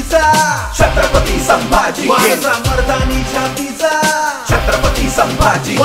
छातीचा Chhatrapati Sambhaji. Mardaani छातीचा Chhatrapati Sambhaji.